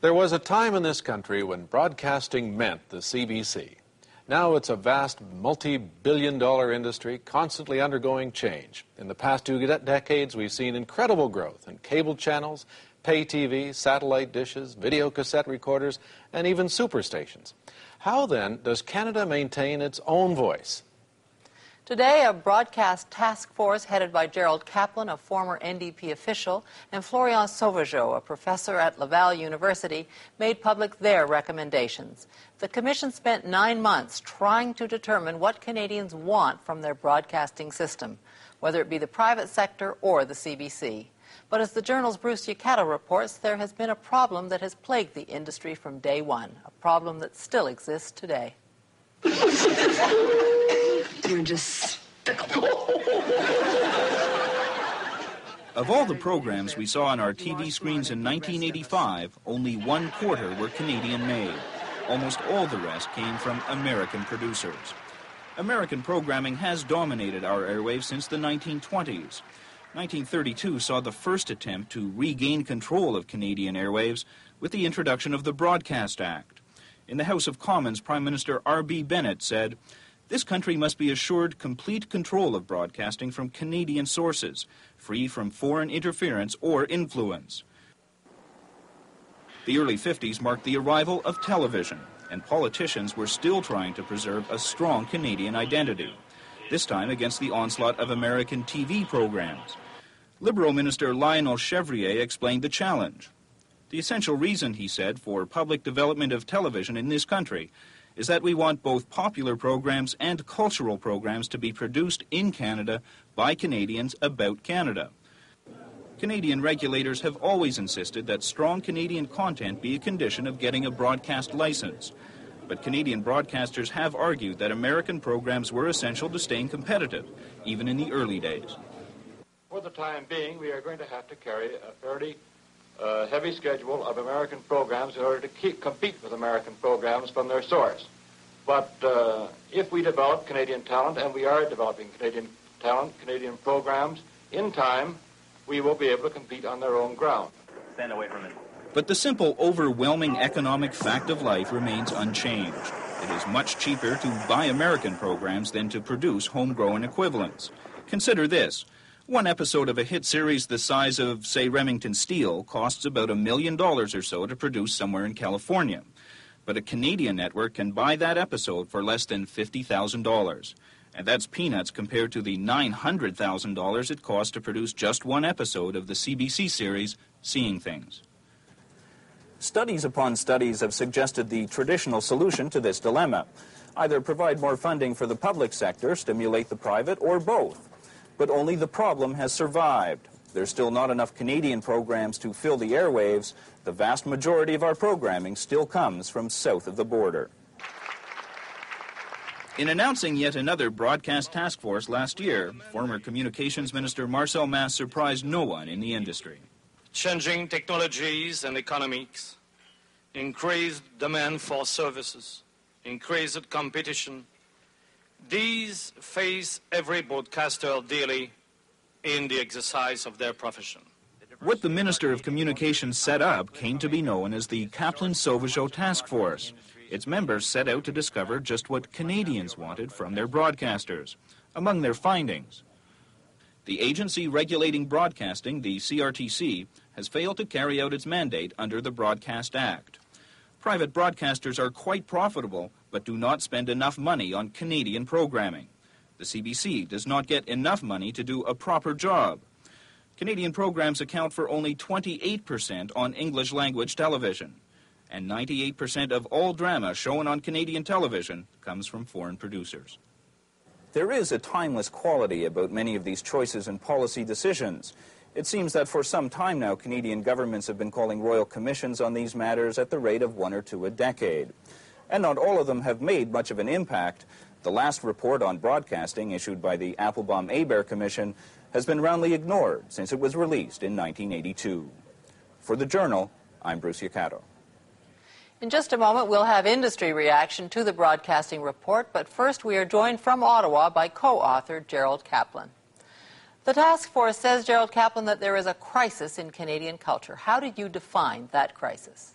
There was a time in this country when broadcasting meant the CBC. Now it's a vast multi billion dollar industry constantly undergoing change. In the past two de- decades, we've seen incredible growth in cable channels, pay TV, satellite dishes, video cassette recorders, and even superstations. How then does Canada maintain its own voice? Today, a broadcast task force headed by Gerald Caplan, a former NDP official, and Florian Sauvageau, a professor at Laval University, made public their recommendations. The commission spent nine months trying to determine what Canadians want from their broadcasting system, whether it be the private sector or the CBC. But as the journal's Bruce Yaccato reports, there has been a problem that has plagued the industry from day one, a problem that still exists today. Of all the programs we saw on our TV screens in 1985, only one quarter were Canadian made. Almost all the rest came from American producers. American programming has dominated our airwaves since the 1920s. 1932 saw the first attempt to regain control of Canadian airwaves with the introduction of the Broadcast Act. In the House of Commons, Prime Minister R.B. Bennett said, This country must be assured complete control of broadcasting from Canadian sources, free from foreign interference or influence. The early 50s marked the arrival of television, and politicians were still trying to preserve a strong Canadian identity, this time against the onslaught of American TV programs. Liberal Minister Lionel Chevrier explained the challenge. The essential reason, he said, for public development of television in this country is that we want both popular programs and cultural programs to be produced in Canada by Canadians about Canada. Canadian regulators have always insisted that strong Canadian content be a condition of getting a broadcast license. But Canadian broadcasters have argued that American programs were essential to staying competitive, even in the early days. For the time being, we are going to have to carry a fairly uh, heavy schedule of American programs in order to keep, compete with American programs from their source. But uh, if we develop Canadian talent, and we are developing Canadian talent, Canadian programs, in time, we will be able to compete on their own ground. Stand away from it. But the simple, overwhelming economic fact of life remains unchanged. It is much cheaper to buy American programs than to produce homegrown equivalents. Consider this. One episode of a hit series the size of, say, Remington Steele costs about a million dollars or so to produce somewhere in California. But a Canadian network can buy that episode for less than $50,000. And that's peanuts compared to the $900,000 it costs to produce just one episode of the CBC series, Seeing Things. Studies upon studies have suggested the traditional solution to this dilemma. Either provide more funding for the public sector, stimulate the private, or both. But only the problem has survived. There's still not enough Canadian programs to fill the airwaves. The vast majority of our programming still comes from south of the border. In announcing yet another broadcast task force last year, former Communications Minister Marcel Masse surprised no one in the industry. Changing technologies and economics, increased demand for services, increased competition, these face every broadcaster daily in the exercise of their profession. What the Minister of Communications set up came to be known as the Caplan Sauvageau Task Force. Its members set out to discover just what Canadians wanted from their broadcasters. Among their findings, the agency regulating broadcasting, the CRTC, has failed to carry out its mandate under the Broadcast Act. Private broadcasters are quite profitable, but do not spend enough money on Canadian programming. The CBC does not get enough money to do a proper job. Canadian programs account for only 28% on English language television, and 98% of all drama shown on Canadian television comes from foreign producers. There is a timeless quality about many of these choices and policy decisions. It seems that for some time now, Canadian governments have been calling royal commissions on these matters at the rate of one or two a decade. And not all of them have made much of an impact. The last report on broadcasting, issued by the Applebaum Hebert Commission, has been roundly ignored since it was released in 1982. For the Journal, I'm Bruce Yaccato. In just a moment, we'll have industry reaction to the broadcasting report, but first we are joined from Ottawa by co-author Gerald Caplan. The task force says, Gerald Caplan, that there is a crisis in Canadian culture. How do you define that crisis?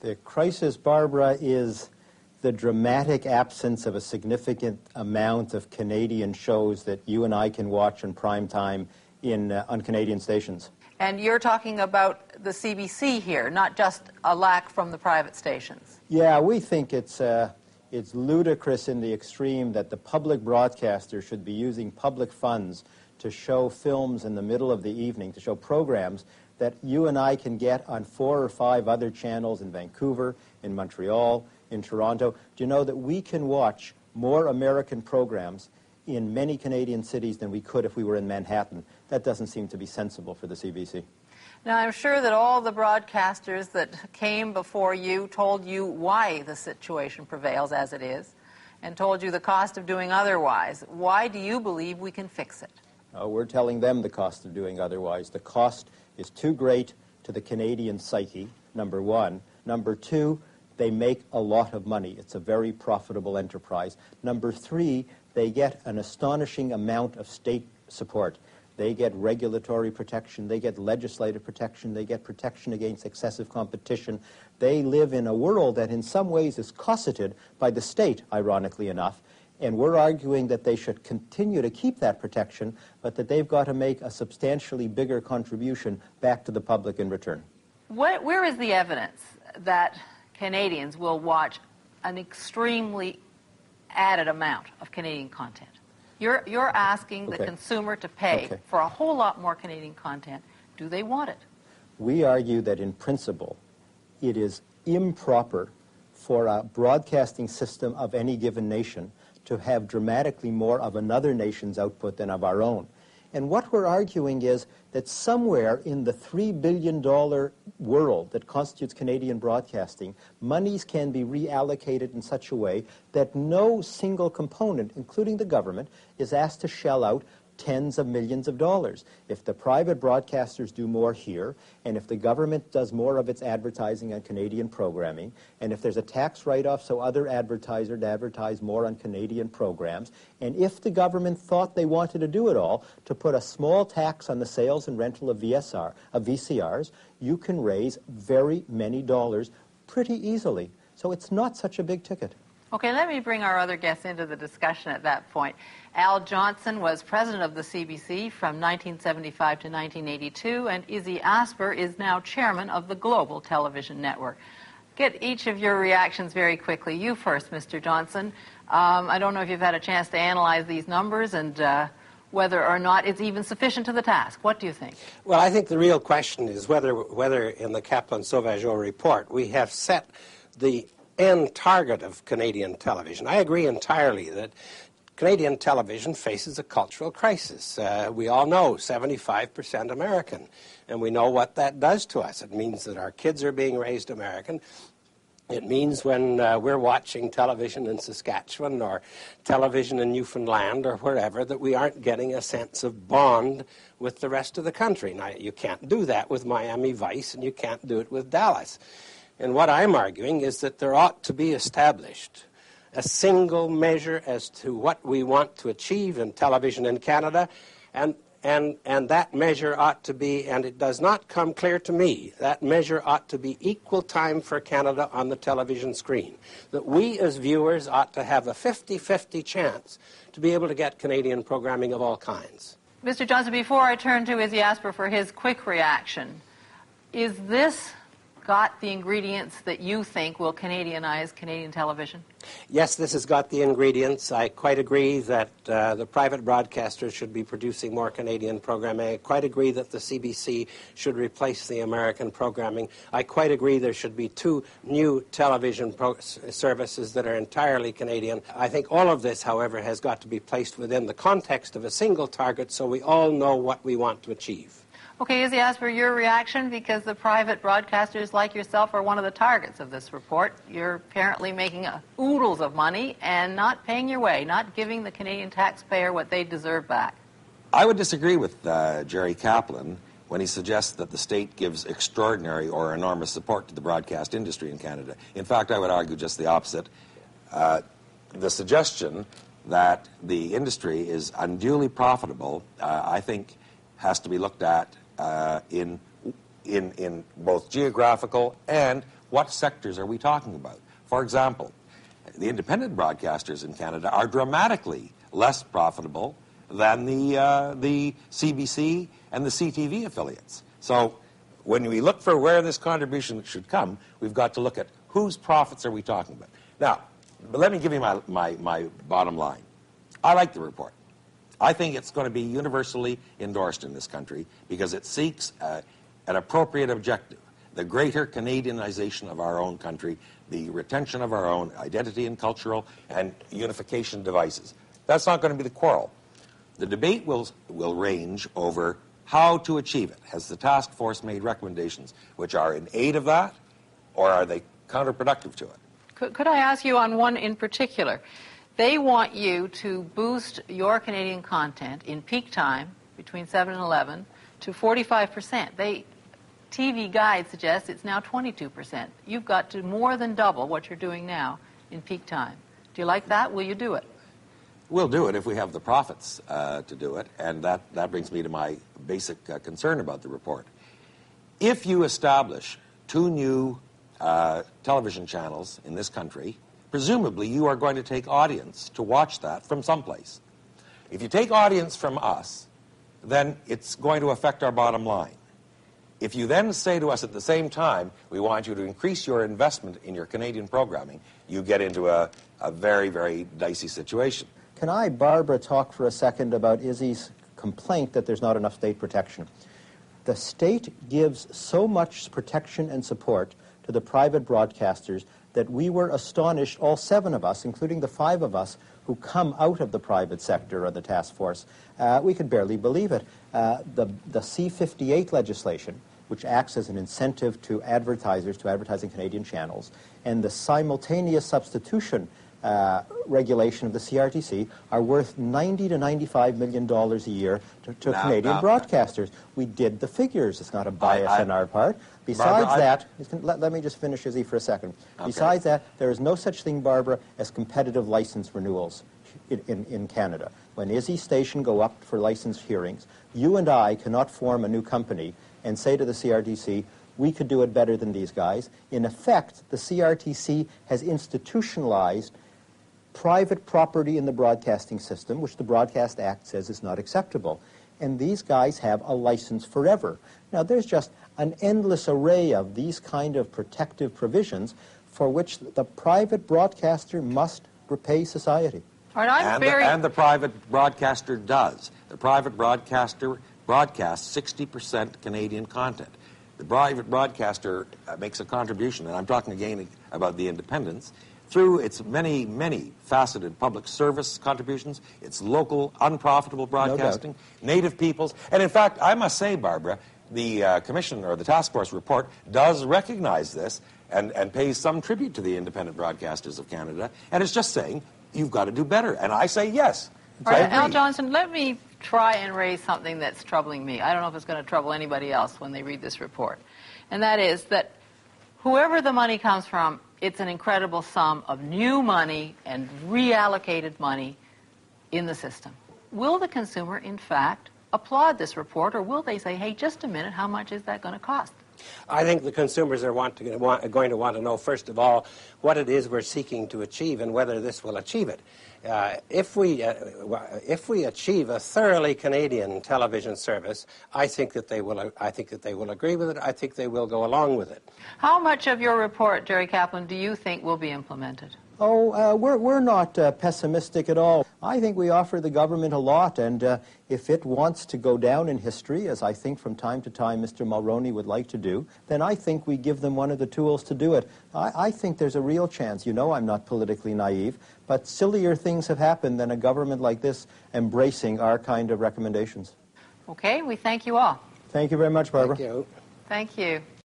The crisis, Barbara, is the dramatic absence of a significant amount of Canadian shows that you and I can watch in prime time in, uh, on Canadian stations. And you're talking about the CBC here, not just a lack from the private stations. Yeah, we think it's, uh, it's ludicrous in the extreme that the public broadcaster should be using public funds to show films in the middle of the evening, to show programs that you and I can get on four or five other channels in Vancouver, in Montreal, in Toronto. Do you know that we can watch more American programs in many Canadian cities than we could if we were in Manhattan? That doesn't seem to be sensible for the CBC. Now, I'm sure that all the broadcasters that came before you told you why the situation prevails as it is and told you the cost of doing otherwise. Why do you believe we can fix it? Uh, we're telling them the cost of doing otherwise. The cost is too great to the Canadian psyche, number one. Number two, they make a lot of money. It's a very profitable enterprise. Number three, they get an astonishing amount of state support. They get regulatory protection, they get legislative protection, they get protection against excessive competition. They live in a world that in some ways is cosseted by the state, ironically enough. And we're arguing that they should continue to keep that protection, but that they've got to make a substantially bigger contribution back to the public in return. What, where is the evidence that Canadians will watch an extremely added amount of Canadian content? You're, you're asking the Okay. consumer to pay Okay. for a whole lot more Canadian content. Do they want it? We argue that in principle, it is improper for a broadcasting system of any given nation to have dramatically more of another nation's output than of our own. And what we're arguing is that somewhere in the $3 billion world that constitutes Canadian broadcasting, monies can be reallocated in such a way that no single component, including the government, is asked to shell out tens of millions of dollars. If the private broadcasters do more here, and if the government does more of its advertising on Canadian programming, and if there's a tax write-off so other advertisers advertise more on Canadian programs, and if the government thought they wanted to do it all, to put a small tax on the sales and rental of VSR, of VCRs, you can raise very many dollars pretty easily. So it's not such a big ticket. Okay, let me bring our other guests into the discussion at that point. Al Johnson was president of the CBC from 1975 to 1982, and Izzy Asper is now chairman of the Global Television Network. Get each of your reactions very quickly. You first, Mr. Johnson. Um, I don't know if you've had a chance to analyze these numbers and uh, whether or not it's even sufficient to the task. What do you think? Well, I think the real question is whether, whether in the Caplan Sauvageau report we have set the end target of Canadian television. I agree entirely that Canadian television faces a cultural crisis. Uh, we all know 75% American, and we know what that does to us. It means that our kids are being raised American. It means when uh, we're watching television in Saskatchewan or television in Newfoundland or wherever that we aren't getting a sense of bond with the rest of the country. Now, you can't do that with Miami Vice and you can't do it with Dallas. And what I'm arguing is that there ought to be established a single measure as to what we want to achieve in television in Canada, and, and, and that measure ought to be, and it does not come clear to me, that measure ought to be equal time for Canada on the television screen. That we as viewers ought to have a 50 50 chance to be able to get Canadian programming of all kinds. Mr. Johnson, before I turn to Izzy Asper for his quick reaction, is this got the ingredients that you think will Canadianize Canadian television? Yes, this has got the ingredients. I quite agree that uh, the private broadcasters should be producing more Canadian programming. I quite agree that the CBC should replace the American programming. I quite agree there should be two new television pro- services that are entirely Canadian. I think all of this, however, has got to be placed within the context of a single target so we all know what we want to achieve. Okay, Izzy Asper, your reaction, because the private broadcasters like yourself are one of the targets of this report. You're apparently making oodles of money and not paying your way, not giving the Canadian taxpayer what they deserve back. I would disagree with uh, Jerry Caplan when he suggests that the state gives extraordinary or enormous support to the broadcast industry in Canada. In fact, I would argue just the opposite. Uh, the suggestion that the industry is unduly profitable, uh, I think, has to be looked at in in, in both geographical and what sectors are we talking about. For example, the independent broadcasters in Canada are dramatically less profitable than the, uh, the CBC and the CTV affiliates. So when we look for where this contribution should come, we've got to look at whose profits are we talking about. Now, let me give you my, my, my bottom line. I like the report. I think it's going to be universally endorsed in this country because it seeks uh, an appropriate objective the greater Canadianization of our own country, the retention of our own identity and cultural and unification devices. That's not going to be the quarrel. The debate will, will range over how to achieve it. Has the task force made recommendations which are in aid of that, or are they counterproductive to it? Could, could I ask you on one in particular? They want you to boost your Canadian content in peak time between 7 and 11 to 45%. They TV Guide suggests it's now 22%. You've got to more than double what you're doing now in peak time. Do you like that? Will you do it? We'll do it if we have the profits uh, to do it, and that, that brings me to my basic uh, concern about the report. If you establish two new uh, television channels in this country, presumably you are going to take audience to watch that from someplace. If you take audience from us, then it's going to affect our bottom line. If you then say to us at the same time, we want you to increase your investment in your Canadian programming, you get into a, a very, very dicey situation. Can I, Barbara, talk for a second about Izzy's complaint that there's not enough state protection? The state gives so much protection and support to the private broadcasters that we were astonished, all seven of us, including the five of us who come out of the private sector or the task force, uh, we could barely believe it. Uh, the, the C-58 legislation, which acts as an incentive to advertisers to advertising Canadian channels, and the simultaneous substitution uh, regulation of the CRTC are worth 90 to 95 million dollars a year to, to Now- Canadian now- broadcasters. We did the figures. It's not a bias I- on our part. Besides Barbara, I- that, let, let me just finish, Izzy, for a second. Besides that, there is no such thing, Barbara, as competitive license renewals in, in, in Canada. When Izzy's station go up for license hearings, you and I cannot form a new company and say to the CRTC, we could do it better than these guys. In effect, the CRTC has institutionalized private property in the broadcasting system, which the Broadcast Act says is not acceptable. And these guys have a license forever. Now, there's just an endless array of these kind of protective provisions for which the private broadcaster must repay society. All right, I'm and, very. the, and the private broadcaster does. The private broadcaster broadcasts 60% Canadian content. The private broadcaster uh, makes a contribution, and I'm talking again about the independents, through its many, many faceted public service contributions, its local, unprofitable broadcasting, native peoples. And in fact, I must say, Barbara, the uh, commission or the task force report does recognize this and, and pays some tribute to the independent broadcasters of Canada. And it's just saying, you've got to do better. And I say yes. All I right, Al. Johnson, let me try and raise something that's troubling me. I don't know if it's going to trouble anybody else when they read this report. And that is that whoever the money comes from, it's an incredible sum of new money and reallocated money in the system. Will the consumer, in fact, applaud this report, or will they say, hey, just a minute, how much is that going to cost? I think the consumers are want to, want, going to want to know, first of all, what it is we're seeking to achieve and whether this will achieve it. Uh, if, we, uh, if we achieve a thoroughly Canadian television service, I think, that they will, I think that they will agree with it. I think they will go along with it. How much of your report, Jerry Caplan, do you think will be implemented? Oh, uh, we're, we're not uh, pessimistic at all. I think we offer the government a lot, and uh, if it wants to go down in history, as I think from time to time Mr. Mulroney would like to do, then I think we give them one of the tools to do it. I, I think there's a real chance. You know I'm not politically naive, but sillier things have happened than a government like this embracing our kind of recommendations. Okay, we thank you all. Thank you very much, Barbara. Thank you. Thank you.